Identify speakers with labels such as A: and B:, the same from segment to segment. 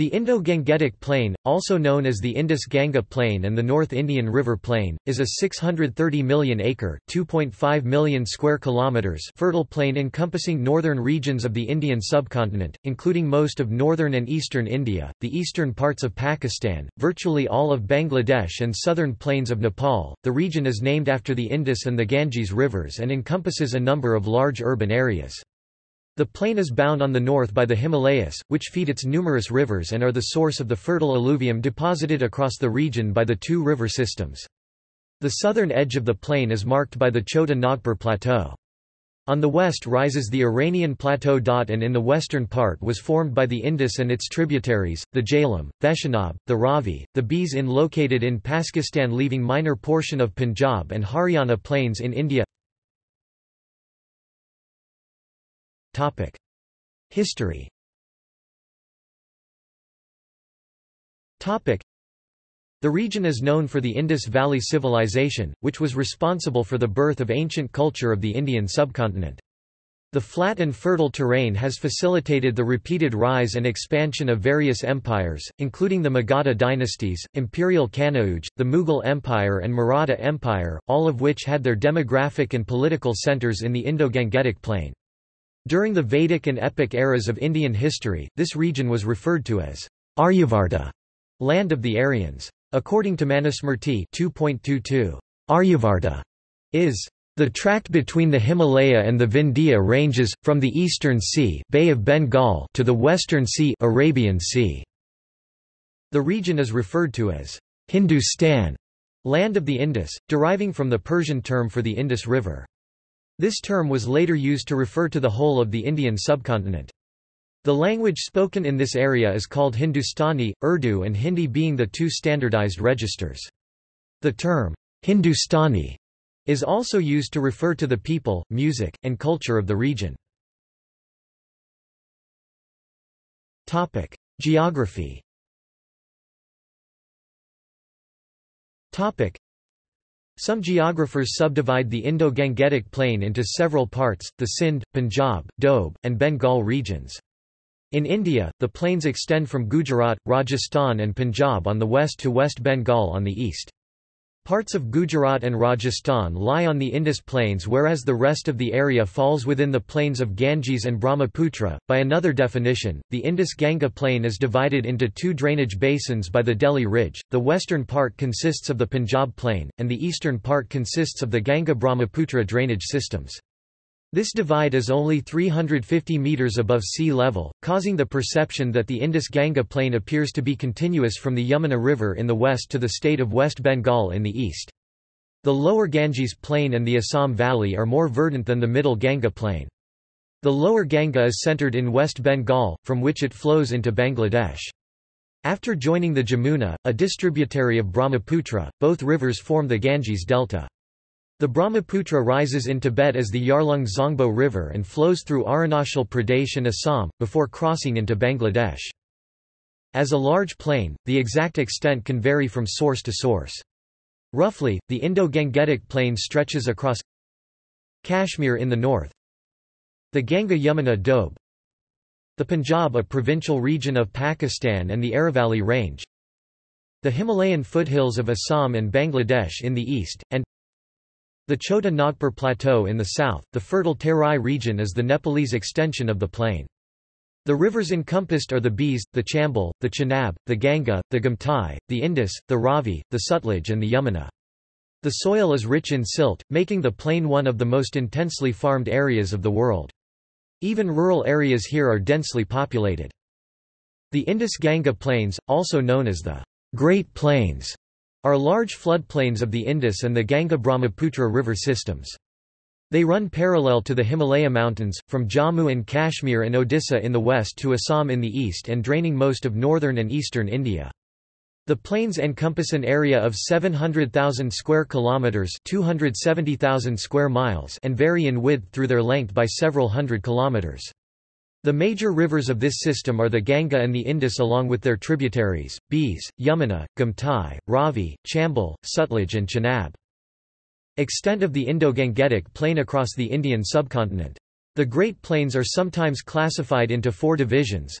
A: The Indo-Gangetic Plain, also known as the Indus-Ganga Plain and the North Indian River Plain, is a 630 million-acre (2.5 million square kilometers) fertile plain encompassing northern regions of the Indian subcontinent, including most of northern and eastern India, the eastern parts of Pakistan, virtually all of Bangladesh and southern plains of Nepal. The region is named after the Indus and the Ganges rivers and encompasses a number of large urban areas. The plain is bound on the north by the Himalayas, which feed its numerous rivers and are the source of the fertile alluvium deposited across the region by the two river systems. The southern edge of the plain is marked by the Chota Nagpur Plateau. On the west rises the Iranian Plateau. dot And in the western part was formed by the Indus and its tributaries, the Jhelum, the Chenab, the Ravi, the Beas in located in Pakistan leaving minor portion of Punjab and Haryana plains in India History the region is known for the Indus Valley Civilization, which was responsible for the birth of ancient culture of the Indian subcontinent. The flat and fertile terrain has facilitated the repeated rise and expansion of various empires, including the Magadha dynasties, Imperial Kanauj, the Mughal Empire and Maratha Empire, all of which had their demographic and political centers in the Indo-Gangetic Plain. During the Vedic and epic eras of Indian history, this region was referred to as Aryavarta, land of the Aryans. According to Manusmriti 2.22, Aryavarta is the tract between the Himalaya and the Vindhya ranges, from the eastern sea Bay of Bengal to the western sea Arabian sea. The region is referred to as Hindustan, land of the Indus, deriving from the Persian term for the Indus River. This term was later used to refer to the whole of the Indian subcontinent. The language spoken in this area is called Hindustani, Urdu and Hindi being the two standardized registers. The term, Hindustani, is also used to refer to the people, music, and culture of the region. Geography some geographers subdivide the Indo-Gangetic Plain into several parts, the Sindh, Punjab, Doab, and Bengal regions. In India, the plains extend from Gujarat, Rajasthan and Punjab on the west to West Bengal on the east. Parts of Gujarat and Rajasthan lie on the Indus Plains whereas the rest of the area falls within the plains of Ganges and Brahmaputra. By another definition, the Indus-Ganga plain is divided into two drainage basins by the Delhi Ridge, the western part consists of the Punjab plain, and the eastern part consists of the Ganga-Brahmaputra drainage systems. This divide is only 350 metres above sea level, causing the perception that the Indus-Ganga plain appears to be continuous from the Yamuna River in the west to the state of West Bengal in the east. The lower Ganges plain and the Assam Valley are more verdant than the middle Ganga plain. The lower Ganga is centred in West Bengal, from which it flows into Bangladesh. After joining the Jamuna, a distributary of Brahmaputra, both rivers form the Ganges delta. The Brahmaputra rises in Tibet as the Yarlung Zangbo River and flows through Arunachal Pradesh and Assam, before crossing into Bangladesh. As a large plain, the exact extent can vary from source to source. Roughly, the Indo-Gangetic plain stretches across Kashmir in the north, the Ganga-Yamuna Doab, the Punjab a provincial region of Pakistan and the Aravalli Range, the Himalayan foothills of Assam and Bangladesh in the east, and the Chota Nagpur Plateau in the south, the fertile Terai region is the Nepalese extension of the plain. The rivers encompassed are the Beas, the Chambal, the Chenab, the Ganga, the Gumtai, the Indus, the Ravi, the Sutlej and the Yamuna. The soil is rich in silt, making the plain one of the most intensely farmed areas of the world. Even rural areas here are densely populated. The Indus-Ganga Plains, also known as the Great Plains, are large floodplains of the Indus and the Ganga-Brahmaputra river systems. They run parallel to the Himalaya Mountains, from Jammu and Kashmir and Odisha in the west to Assam in the east and draining most of northern and eastern India. The plains encompass an area of 700,000 square kilometers, 270,000 square miles, and vary in width through their length by several hundred kilometers. The major rivers of this system are the Ganga and the Indus along with their tributaries, Beas, Yamuna, Gumtai, Ravi, Chambal, Sutlej and Chenab. Extent of the Indo-Gangetic plain across the Indian subcontinent. The Great Plains are sometimes classified into four divisions.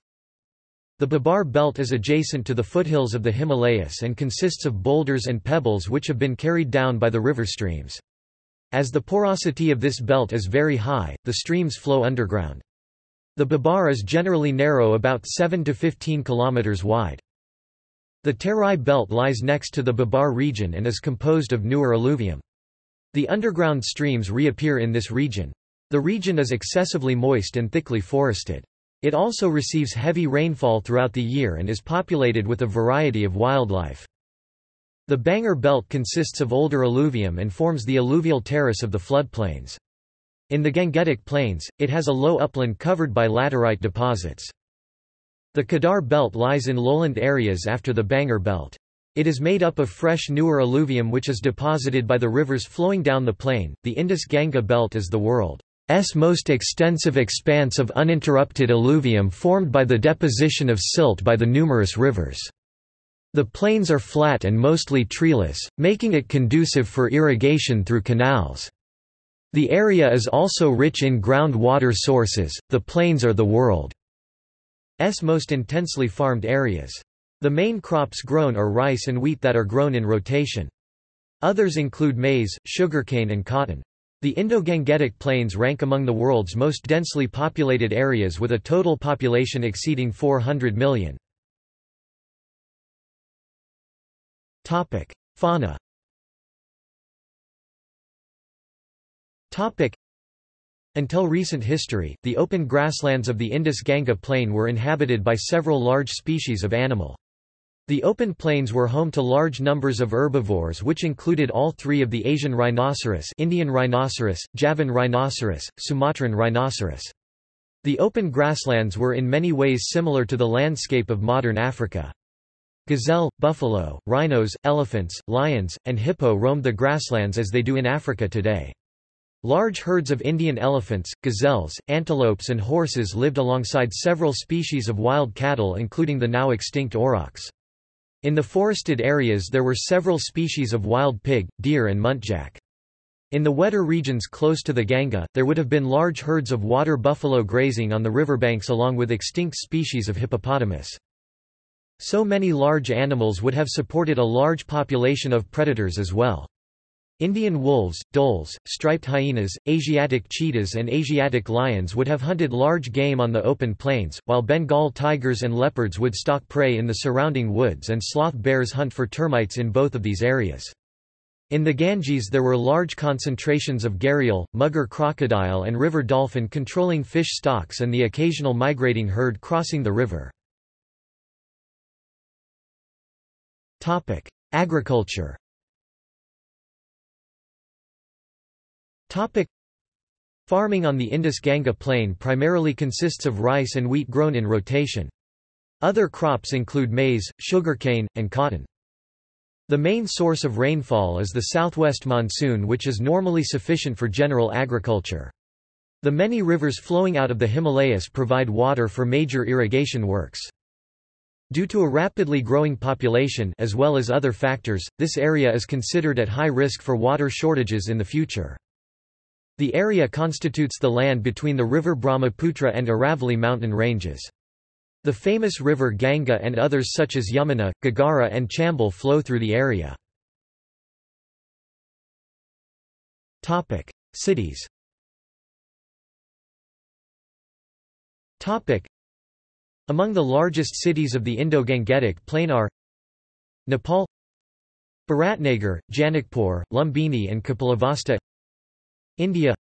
A: The Babar Belt is adjacent to the foothills of the Himalayas and consists of boulders and pebbles which have been carried down by the river streams. As the porosity of this belt is very high, the streams flow underground. The Babar is generally narrow about 7 to 15 kilometers wide. The Terai Belt lies next to the Babar region and is composed of newer alluvium. The underground streams reappear in this region. The region is excessively moist and thickly forested. It also receives heavy rainfall throughout the year and is populated with a variety of wildlife. The Bangar Belt consists of older alluvium and forms the alluvial terrace of the floodplains. In the Gangetic Plains, it has a low upland covered by laterite deposits. The Kadar Belt lies in lowland areas after the Bangar Belt. It is made up of fresh newer alluvium which is deposited by the rivers flowing down the plain. The Indus-Ganga Belt is the world's most extensive expanse of uninterrupted alluvium formed by the deposition of silt by the numerous rivers. The plains are flat and mostly treeless, making it conducive for irrigation through canals. The area is also rich in groundwater sources, the plains are the world's most intensely farmed areas. The main crops grown are rice and wheat that are grown in rotation. Others include maize, sugarcane and cotton. The Indo-Gangetic Plains rank among the world's most densely populated areas with a total population exceeding 400 million. Fauna Until recent history, the open grasslands of the Indus-Ganga plain were inhabited by several large species of animal. The open plains were home to large numbers of herbivores which included all three of the Asian rhinoceros Indian rhinoceros, Javan rhinoceros, Sumatran rhinoceros. The open grasslands were in many ways similar to the landscape of modern Africa. Gazelle, buffalo, rhinos, elephants, lions, and hippo roamed the grasslands as they do in Africa today. Large herds of Indian elephants, gazelles, antelopes and horses lived alongside several species of wild cattle including the now extinct aurochs. In the forested areas there were several species of wild pig, deer and muntjac. In the wetter regions close to the Ganga, there would have been large herds of water buffalo grazing on the riverbanks along with extinct species of hippopotamus. So many large animals would have supported a large population of predators as well. Indian wolves, dholes, striped hyenas, Asiatic cheetahs and Asiatic lions would have hunted large game on the open plains, while Bengal tigers and leopards would stalk prey in the surrounding woods and sloth bears hunt for termites in both of these areas. In the Ganges there were large concentrations of gharial, mugger crocodile and river dolphin controlling fish stocks and the occasional migrating herd crossing the river. Agriculture Topic. Farming on the Indus-Ganga plain primarily consists of rice and wheat grown in rotation. Other crops include maize, sugarcane, and cotton. The main source of rainfall is the southwest monsoon which is normally sufficient for general agriculture. The many rivers flowing out of the Himalayas provide water for major irrigation works. Due to a rapidly growing population as well as other factors, this area is considered at high risk for water shortages in the future. The area constitutes the land between the river Brahmaputra and Aravalli mountain ranges. The famous river Ganga and others such as Yamuna, Ghaghara and Chambal flow through the area. Cities Among the largest cities of the Indo-Gangetic plain are Nepal Biratnagar, Janakpur, Lumbini and Kapilavastu India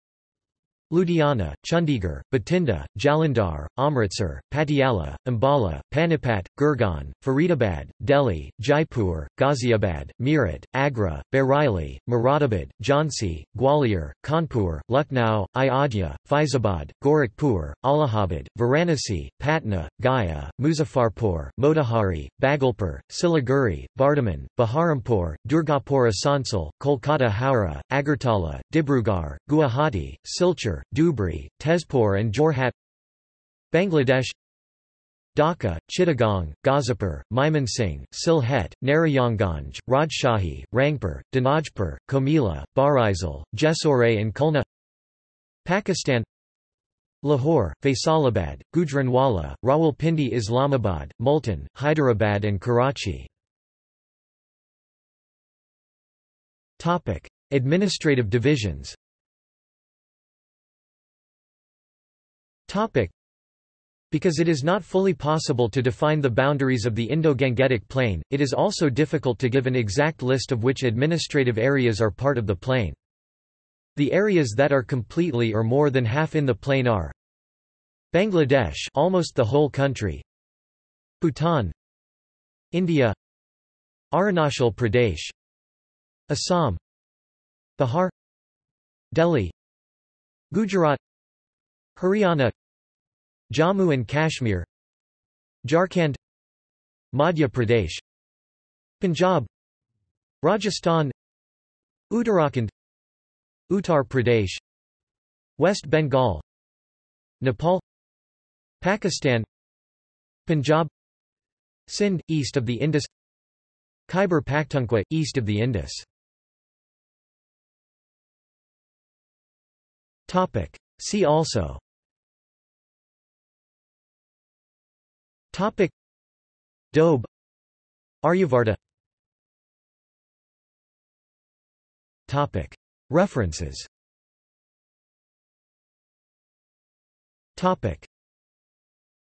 A: Ludhiana, Chandigarh, Bathinda, Jalandhar, Amritsar, Patiala, Ambala, Panipat, Gurgaon, Faridabad, Delhi, Jaipur, Ghaziabad, Meerut, Agra, Bareilly, Moradabad, Jhansi, Gwalior, Kanpur, Lucknow, Ayodhya, Faizabad, Gorakhpur, Allahabad, Varanasi, Patna, Gaya, Muzaffarpur, Motihari, Bhagalpur, Siliguri, Bardhaman, Baharampur, Durgapur Asansol, Kolkata Howrah, Agartala, Dibrugarh, Guwahati, Silchar, Dhubri, Tezpur and Jorhat Bangladesh Dhaka, Chittagong, Gazipur, Mymensingh, Sylhet, Narayanganj, Rajshahi, Rangpur, Dinajpur, Comilla, Barisal, Jessore and Khulna Pakistan Lahore, Faisalabad, Gujranwala, Rawalpindi Islamabad, Multan, Hyderabad and Karachi. Administrative divisions because it is not fully possible to define the boundaries of the Indo-Gangetic Plain, it is also difficult to give an exact list of which administrative areas are part of the plain. The areas that are completely or more than half in the plain are Bangladesh almost the whole country Bhutan India Arunachal Pradesh Assam Bihar Delhi Gujarat Haryana Jammu and Kashmir Jharkhand Madhya Pradesh Punjab Rajasthan Uttarakhand Uttar Pradesh West Bengal Nepal Pakistan Punjab Sindh, east of the Indus Khyber Pakhtunkhwa, east of the Indus. See also Topic. Doab Aryavarta Topic. References. Topic